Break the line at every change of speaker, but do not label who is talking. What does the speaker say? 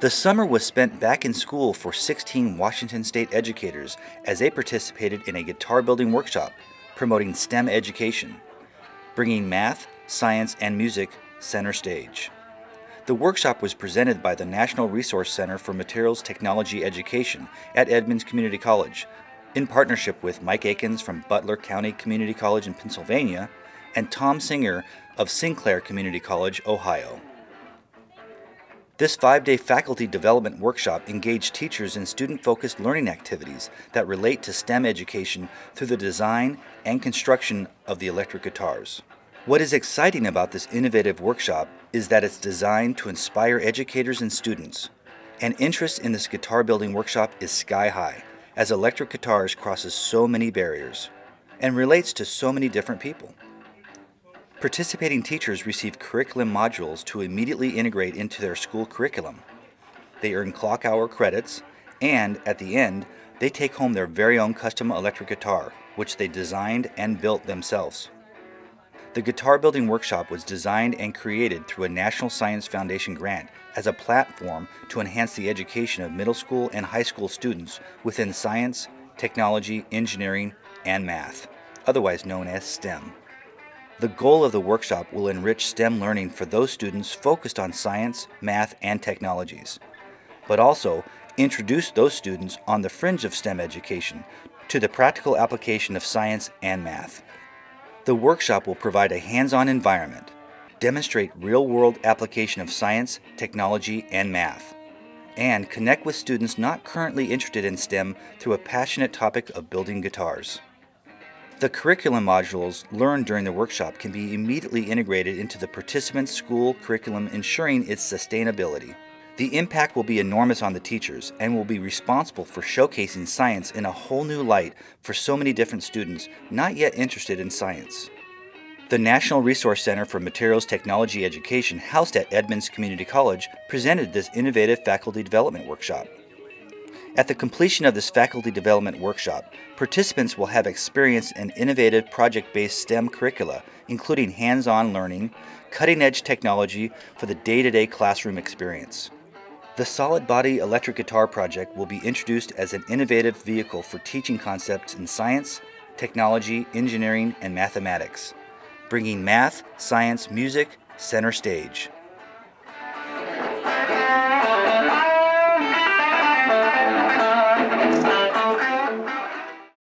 The summer was spent back in school for 16 Washington State educators as they participated in a guitar building workshop promoting STEM education, bringing math, science, and music center stage. The workshop was presented by the National Resource Center for Materials Technology Education at Edmonds Community College in partnership with Mike Akins from Butler County Community College in Pennsylvania and Tom Singer of Sinclair Community College, Ohio. This five day faculty development workshop engaged teachers in student focused learning activities that relate to STEM education through the design and construction of the electric guitars. What is exciting about this innovative workshop is that it's designed to inspire educators and students. And interest in this guitar building workshop is sky high, as electric guitars crosses so many barriers and relates to so many different people. Participating teachers receive curriculum modules to immediately integrate into their school curriculum. They earn clock hour credits, and at the end, they take home their very own custom electric guitar, which they designed and built themselves. The Guitar Building Workshop was designed and created through a National Science Foundation grant as a platform to enhance the education of middle school and high school students within science, technology, engineering, and math, otherwise known as STEM. The goal of the workshop will enrich STEM learning for those students focused on science, math, and technologies, but also introduce those students on the fringe of STEM education to the practical application of science and math. The workshop will provide a hands-on environment, demonstrate real-world application of science, technology, and math, and connect with students not currently interested in STEM through a passionate topic of building guitars. The curriculum modules learned during the workshop can be immediately integrated into the participant's school curriculum, ensuring its sustainability. The impact will be enormous on the teachers and will be responsible for showcasing science in a whole new light for so many different students not yet interested in science. The National Resource Center for Materials Technology Education, housed at Edmonds Community College, presented this innovative faculty development workshop. At the completion of this faculty development workshop, participants will have experienced in innovative project-based STEM curricula, including hands-on learning, cutting-edge technology for the day-to-day classroom experience. The Solid Body Electric Guitar Project will be introduced as an innovative vehicle for teaching concepts in science, technology, engineering, and mathematics, bringing math, science, music center stage.